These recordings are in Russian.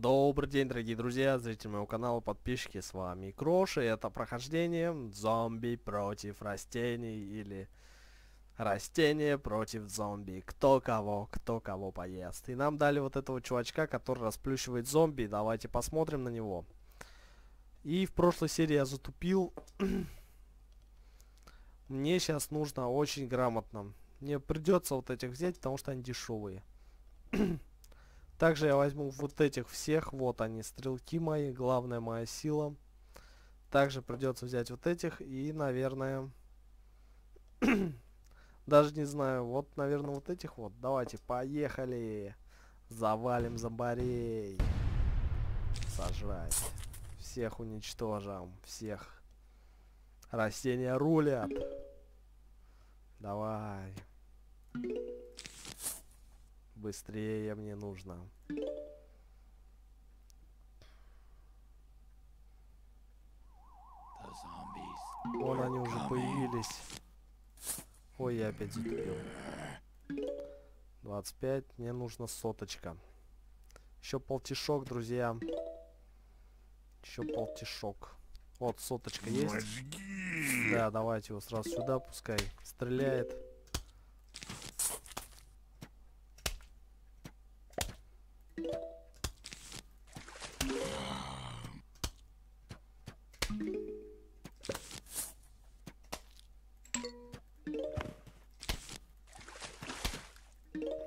Добрый день, дорогие друзья, зрители моего канала, подписчики, с вами Крош, и это прохождение зомби против растений, или растения против зомби, кто кого, кто кого поест. И нам дали вот этого чувачка, который расплющивает зомби, давайте посмотрим на него. И в прошлой серии я затупил, мне сейчас нужно очень грамотно, мне придется вот этих взять, потому что они дешевые. Также я возьму вот этих всех, вот они, стрелки мои, главная моя сила. Также придется взять вот этих и, наверное, даже не знаю, вот, наверное, вот этих вот. Давайте, поехали. Завалим зомбарей. Сожрать. Всех уничтожим. Всех. Растения рулят. Давай. Быстрее мне нужно. Вон они уже появились. Ой, я опять затупил. 25, мне нужно соточка. Еще полтишок, друзья. Еще полтишок. Вот, соточка есть. Да, давайте его сразу сюда, пускай стреляет.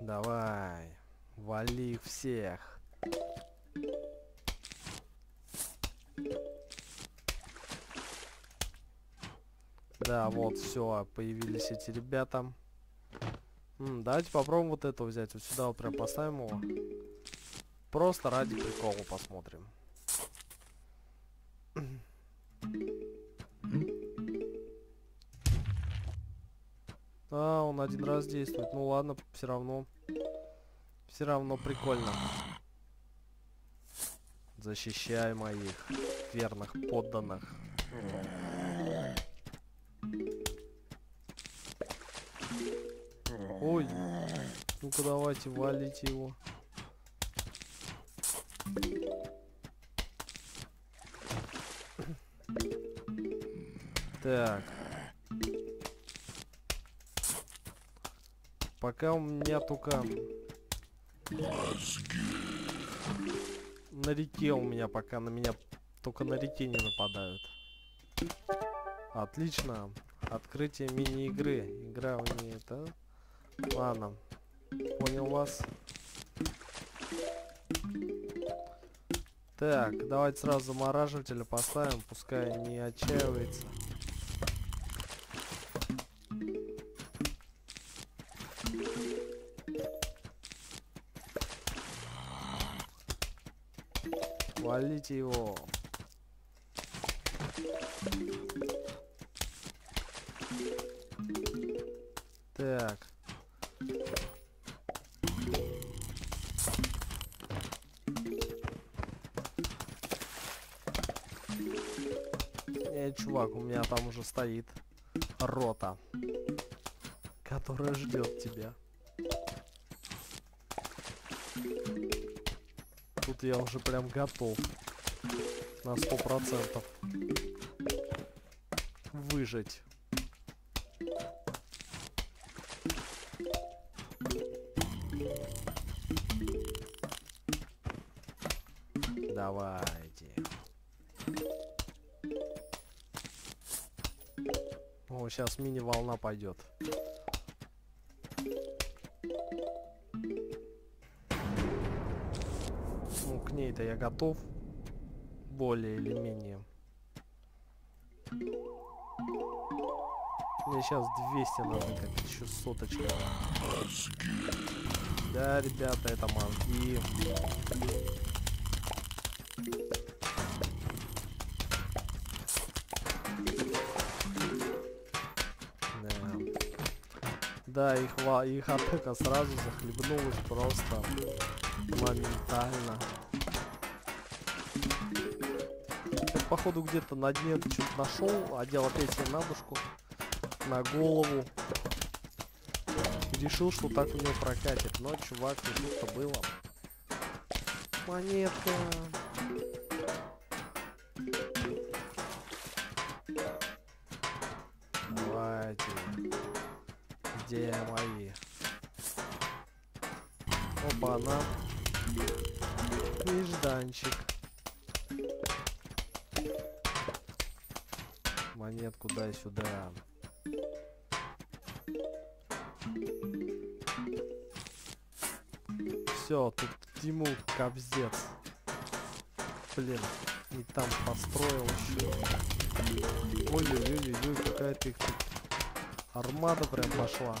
Давай. Вали их всех. Да, вот, все, появились эти ребята. М, давайте попробуем вот это взять. Вот сюда вот прям поставим его. Просто ради прикола посмотрим. А, он один раз действует. Ну ладно, все равно. Все равно прикольно. Защищай моих верных подданных. Ой. Ну-ка давайте, валите его. Так. Пока у меня только... На реке у меня пока, на меня только на не нападают. Отлично. Открытие мини-игры. Игра у нее это... Ладно. Понял вас. Так, давайте сразу замораживателя поставим, пускай не отчаивается. Валите его. Эй, чувак, у меня там уже стоит рота, которая ждет тебя. Тут я уже прям готов на сто процентов выжить. О, сейчас мини-волна пойдет. Ну, к ней-то я готов. Более или менее. Мне сейчас 200 надо как еще соточка. Да, ребята, это мозги. Да, их, их атака сразу захлебнулась просто моментально. Я, походу, где-то на дне что-то нашел, одел опять себе надушку на голову. Решил, что так у него прокатит. Но, чувак, не тут-то было. Монетка. Где мои? Опа-на. Нежданчик. Монетку дай сюда. Все, тут ему кобздец. Блин, и там построил еще. Ой-ой-ой-ой, какая-то их тут армада прям пошла.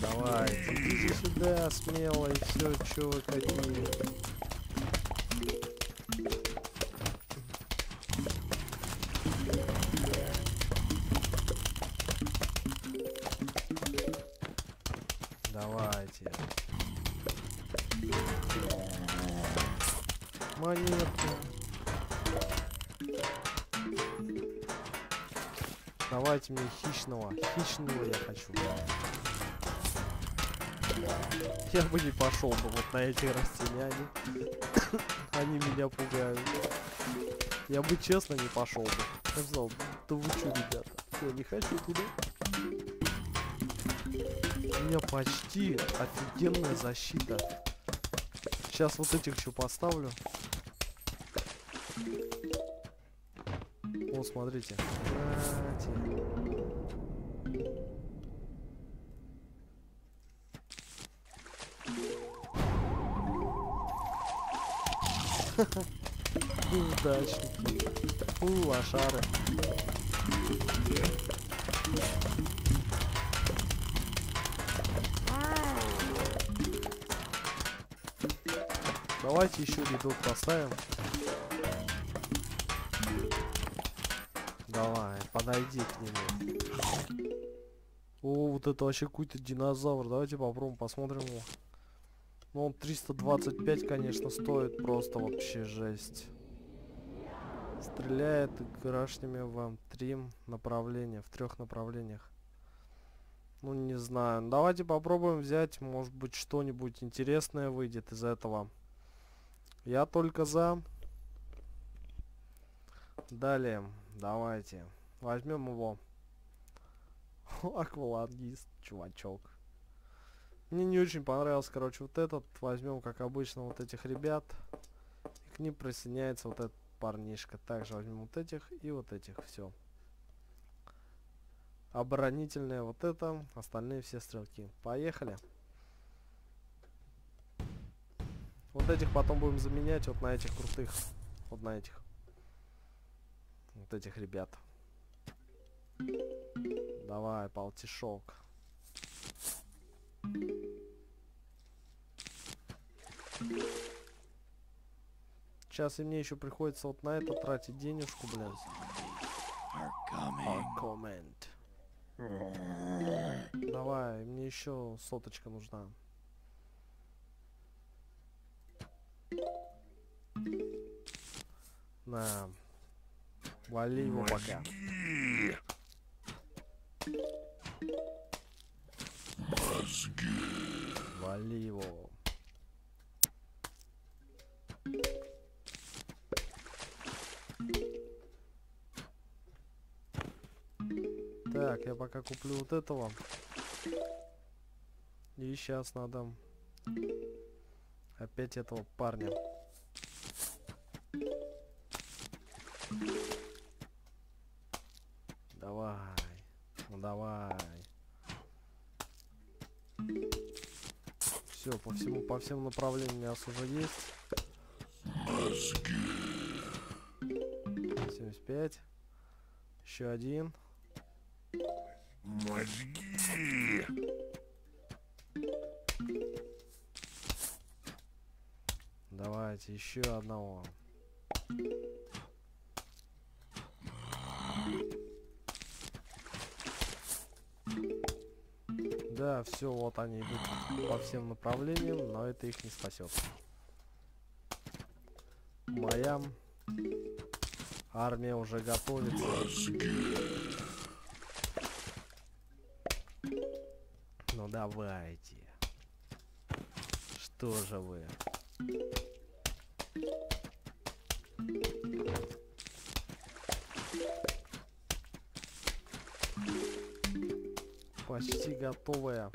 Давай, иди сюда смело и все, что вы какие. Давайте. Монетку. Давайте мне хищного. Хищного я хочу. Я бы не пошел бы вот на эти растения. Они, меня пугают. Я бы честно не пошел бы. Сказал, да вы что, ребята? Я не хочу туда. У меня почти офигенная защита. Сейчас вот этих еще поставлю. О, смотрите. Нате. Неудачники. У, лошары. Давайте еще редут поставим. Давай, подойди к нему. О, вот это вообще какой-то динозавр. Давайте попробуем, посмотрим его. Ну, он 325, конечно, стоит просто вообще жесть. Стреляет грашнями вам три направления, в трех направлениях. Ну, не знаю. Давайте попробуем взять, может быть, что-нибудь интересное выйдет из этого. Я только за. Далее, давайте. Возьмем его. Аквалангист, чувачок. Мне не очень понравился, короче, вот этот. Возьмем, как обычно, вот этих ребят. И к ним присоединяется вот этот парнишка. Также возьмем вот этих и вот этих. Все. Оборонительное вот это. Остальные все стрелки. Поехали. Вот этих потом будем заменять вот на этих крутых. Вот на этих. Вот этих ребят. Давай, полтишок. Сейчас и мне еще приходится вот на это тратить денежку, блин. Comment. Давай, мне еще соточка нужна. На. Вали его пока. Вали его. Так, я пока куплю вот этого. И сейчас надо опять этого парня. Все, по всему, по всем направлениям мясо уже есть. 75. Еще один. Мозги. Давайте еще одного. Да, все, вот они идут по всем направлениям, но это их не спасет. Моя Армия уже готовится. Ну давайте. Что же вы? Почти готовая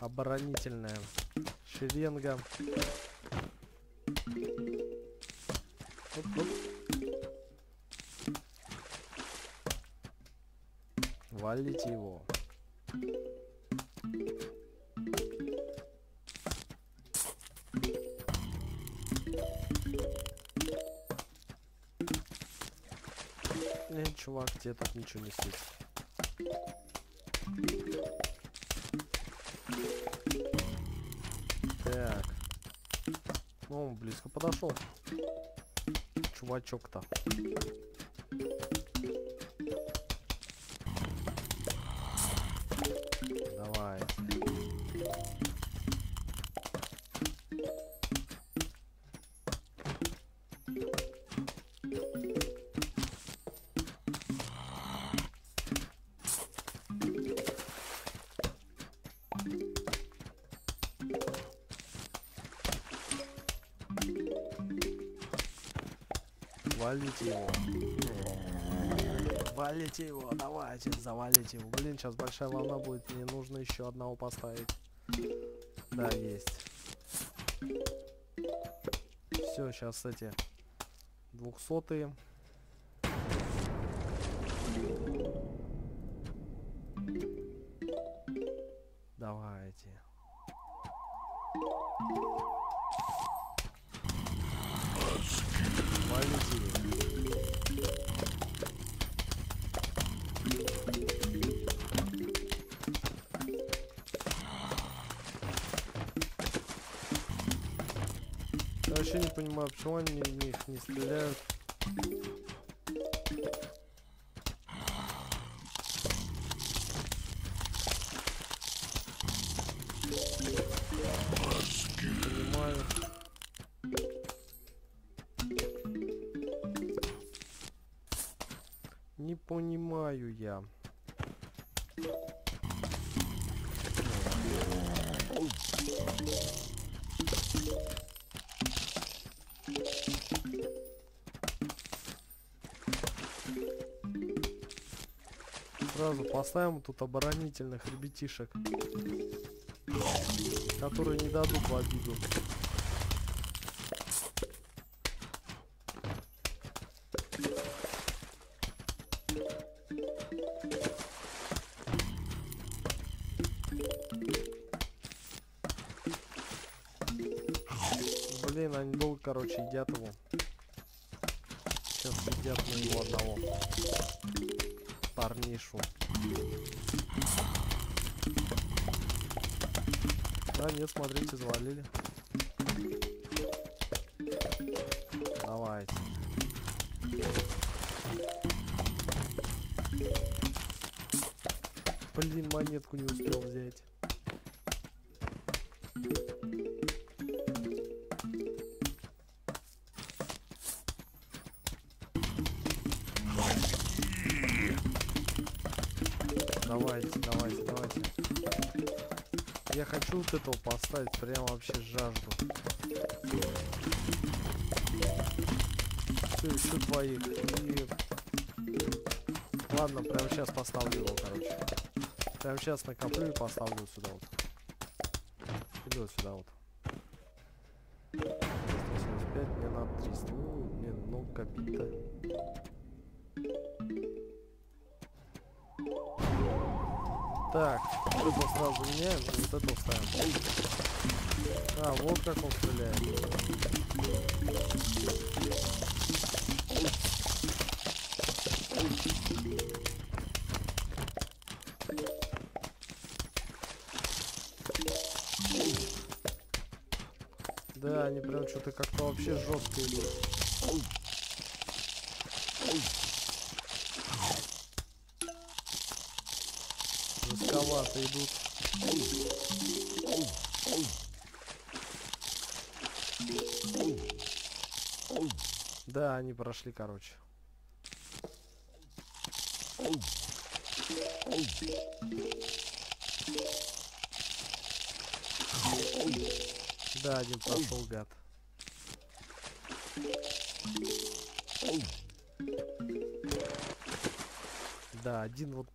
оборонительная шеренга. Оп-оп. Валите его. Нет, чувак, тебе тут ничего не светит. Так. Ну, близко подошел. Чувачок-то. Валите его. Валите его, давайте, завалите его. Блин, сейчас большая волна будет, мне нужно еще одного поставить. Да, есть. Все, сейчас эти двухсотые. Давайте. Понимаю, почему они в них не стреляют. Не понимаю. Я. Сразу поставим тут оборонительных ребятишек, которые не дадут в обиду. Блин, они долго, короче, едят его. Сейчас едят на него одного. Парнишу. А, нет, смотрите, завалили. Давайте. Блин, монетку не успел взять. Этого поставить, прям вообще жажду. Все, еще двоих. И... Ладно, прямо сейчас поставлю его, короче. Прямо сейчас накоплю и поставлю сюда вот. Или вот сюда вот. 175, мне надо 300. Ну, мне много копить-то. Так, это сразу меняем, вот это ставим. А, вот как он стреляет. Да, они прям что-то как-то вообще жестко идут. Жестковато идут. Да, они прошли, короче. Да, один прошел, гад. Да, один вот.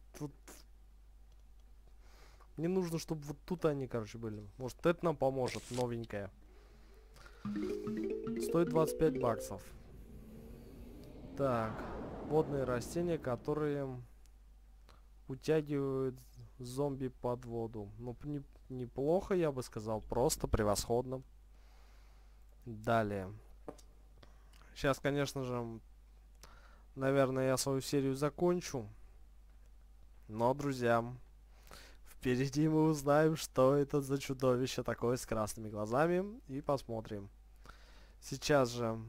Мне нужно, чтобы вот тут они, короче, были. Может, это нам поможет, новенькая. Стоит 25 баксов. Так, водные растения, которые утягивают зомби под воду. Ну, не, неплохо, я бы сказал, просто превосходно. Далее. Сейчас, конечно же, наверное, я свою серию закончу. Но, друзья, впереди мы узнаем, что это за чудовище такое с красными глазами. И посмотрим. Сейчас же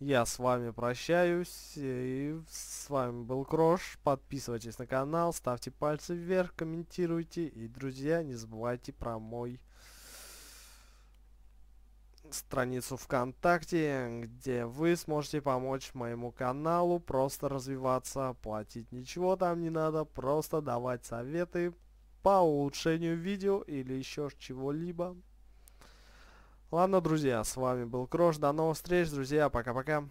я с вами прощаюсь. И с вами был Крош. Подписывайтесь на канал, ставьте пальцы вверх, комментируйте. И, друзья, не забывайте про мой страницу ВКонтакте, где вы сможете помочь моему каналу просто развиваться, платить ничего там не надо, просто давать советы по улучшению видео или еще чего-либо. Ладно, друзья, с вами был Крош, до новых встреч, друзья, пока-пока.